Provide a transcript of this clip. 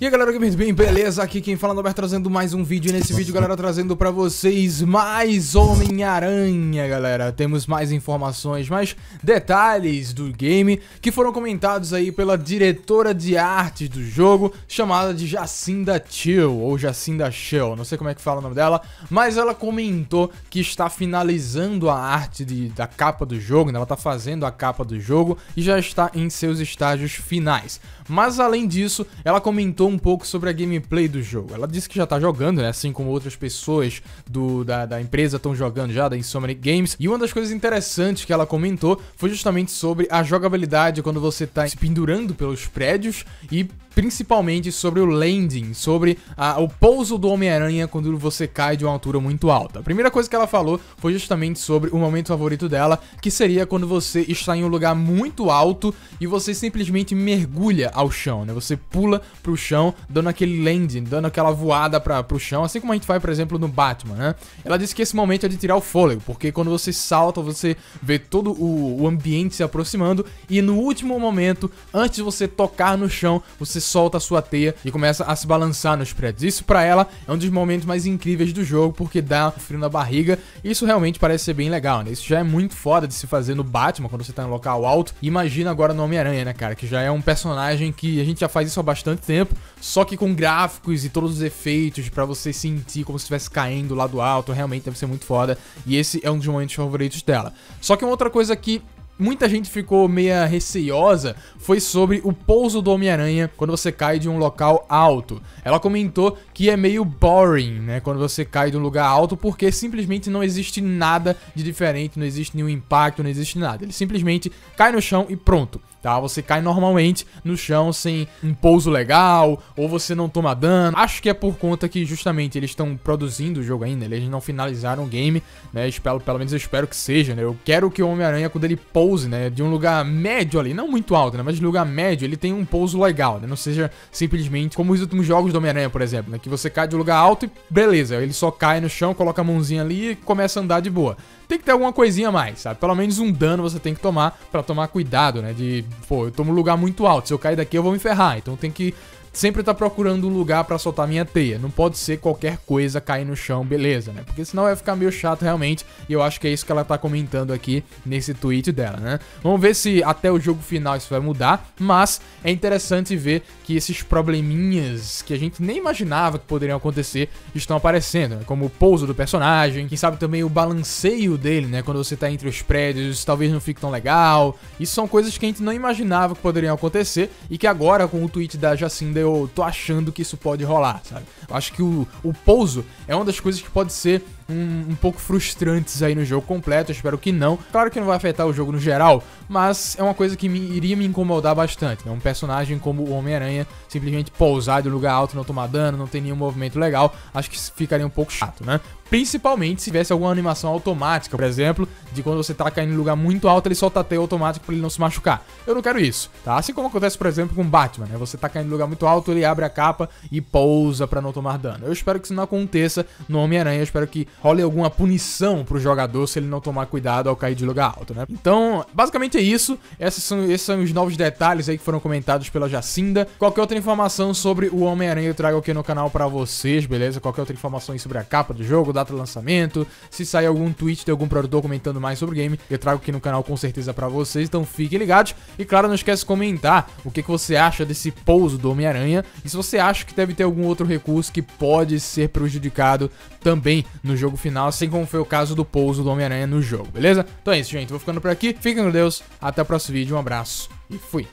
E aí galera, gamers bem, beleza? Aqui quem fala é Alberto trazendo mais um vídeo e nesse vídeo galera trazendo pra vocês mais Homem-Aranha galera Temos mais informações, mais detalhes do game que foram comentados aí pela diretora de arte do jogo chamada de Jacinda Chill ou Jacinda Shell, não sei como é que fala o nome dela Mas ela comentou que está finalizando a arte de, da capa do jogo, né? ela está fazendo a capa do jogo e já está em seus estágios finais Mas além disso, ela comentou um pouco sobre a gameplay do jogo. Ela disse que já tá jogando, né? Assim como outras pessoas do, da, da empresa estão jogando já, da Insomniac Games. E uma das coisas interessantes que ela comentou foi justamente sobre a jogabilidade quando você tá se pendurando pelos prédios e principalmente sobre o landing, sobre a, o pouso do Homem-Aranha quando você cai de uma altura muito alta. A primeira coisa que ela falou foi justamente sobre o momento favorito dela, que seria quando você está em um lugar muito alto e você simplesmente mergulha ao chão, né? Você pula pro chão, dando aquele landing, dando aquela voada para pro chão, assim como a gente faz, por exemplo, no Batman, né? Ela disse que esse momento é de tirar o fôlego, porque quando você salta, você vê todo o, o ambiente se aproximando e no último momento, antes de você tocar no chão, você solta a sua teia e começa a se balançar nos prédios. Isso para ela é um dos momentos mais incríveis do jogo, porque dá um frio na barriga. Isso realmente parece ser bem legal, né? Isso já é muito foda de se fazer no Batman, quando você tá em local alto. Imagina agora no Homem-Aranha, né, cara? Que já é um personagem que a gente já faz isso há bastante tempo, só que com gráficos e todos os efeitos para você sentir como se estivesse caindo lá do alto. Realmente deve ser muito foda. E esse é um dos momentos favoritos dela. Só que uma outra coisa que muita gente ficou meia receiosa foi sobre o pouso do Homem-Aranha quando você cai de um local alto. Ela comentou que é meio boring, né, quando você cai de um lugar alto, porque simplesmente não existe nada de diferente, não existe nenhum impacto, não existe nada. Ele simplesmente cai no chão e pronto tá? Você cai normalmente no chão sem um pouso legal, ou você não toma dano. Acho que é por conta que justamente eles estão produzindo o jogo ainda, eles não finalizaram o game, né? Espero, pelo menos eu espero que seja, né? Eu quero que o Homem-Aranha, quando ele pouse, né, de um lugar médio ali, não muito alto, né, mas de lugar médio, ele tem um pouso legal, né? Não seja simplesmente como os últimos jogos do Homem-Aranha, por exemplo, né? Que você cai de um lugar alto e beleza, ele só cai no chão, coloca a mãozinha ali e começa a andar de boa tem que ter alguma coisinha a mais, sabe? Pelo menos um dano você tem que tomar para tomar cuidado, né? De, pô, eu tô num lugar muito alto, se eu cair daqui eu vou me ferrar, então tem que sempre tá procurando um lugar para soltar minha teia. Não pode ser qualquer coisa cair no chão, beleza, né? Porque senão vai ficar meio chato realmente. E eu acho que é isso que ela tá comentando aqui nesse tweet dela, né? Vamos ver se até o jogo final isso vai mudar. Mas é interessante ver que esses probleminhas que a gente nem imaginava que poderiam acontecer estão aparecendo, né? Como o pouso do personagem, quem sabe também o balanceio dele, né? Quando você tá entre os prédios, talvez não fique tão legal. Isso são coisas que a gente não imaginava que poderiam acontecer e que agora com o tweet da Jacinda eu tô achando que isso pode rolar, sabe? Eu acho que o, o pouso é uma das coisas que pode ser um, um, pouco frustrantes aí no jogo completo, eu espero que não. Claro que não vai afetar o jogo no geral, mas é uma coisa que me, iria me incomodar bastante, né? Um personagem como o Homem-Aranha simplesmente pousar de lugar alto, não tomar dano, não tem nenhum movimento legal, acho que ficaria um pouco chato, né? Principalmente se tivesse alguma animação automática, por exemplo, de quando você tá caindo em lugar muito alto, ele solta teia automático para ele não se machucar. Eu não quero isso, tá? Assim como acontece, por exemplo, com Batman, né? Você tá caindo em lugar muito alto, ele abre a capa e pousa para não tomar dano. Eu espero que isso não aconteça no Homem-Aranha, eu espero que role alguma punição pro jogador se ele não tomar cuidado ao cair de lugar alto, né? Então, basicamente é isso. Esses são, esses são os novos detalhes aí que foram comentados pela Jacinda. Qualquer outra informação sobre o Homem-Aranha eu trago aqui no canal para vocês, beleza? Qualquer outra informação sobre a capa do jogo, data de lançamento, se sair algum tweet de algum produtor comentando mais sobre o game, eu trago aqui no canal com certeza para vocês, então fiquem ligados. E claro, não esquece de comentar o que, que você acha desse pouso do Homem-Aranha e se você acha que deve ter algum outro recurso que pode ser prejudicado também no jogo final, assim como foi o caso do pouso do Homem-Aranha no jogo, beleza? Então é isso, gente. Vou ficando por aqui. Fiquem com Deus. Até o próximo vídeo. Um abraço e fui.